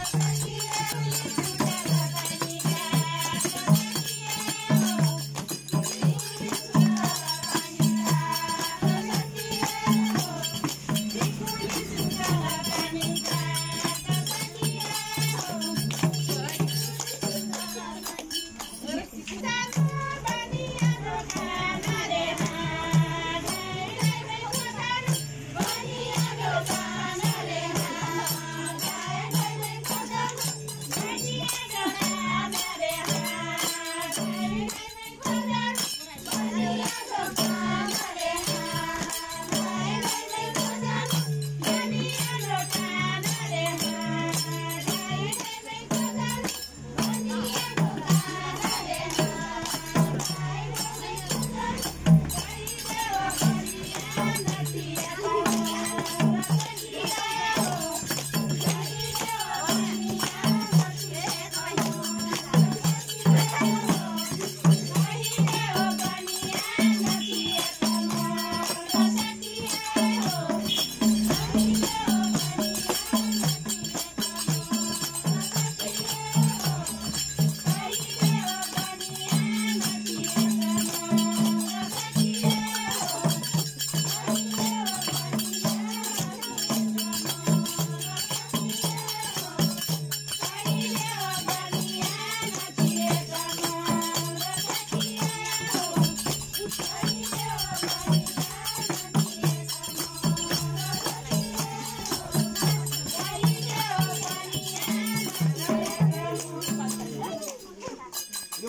Yeah, yeah, yeah.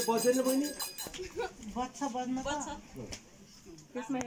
यो बजेन बहिनी बच्छ। त्यसमा